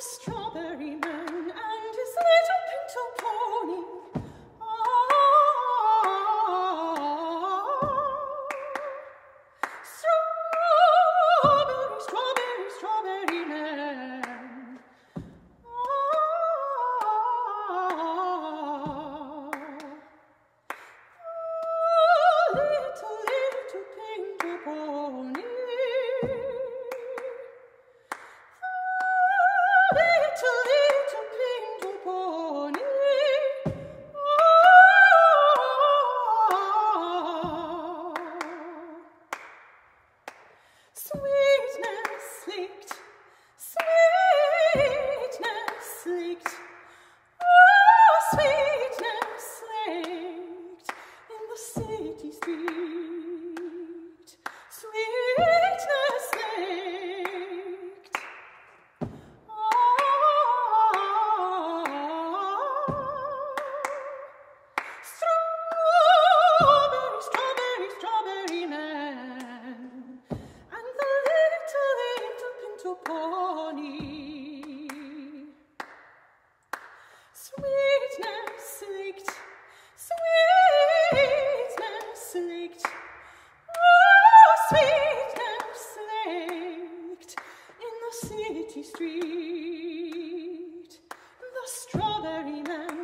strawberry Sweet. symphony. Sweetness liegt, sweetness liegt, oh, sweetness liegt in the city street. The strawberry man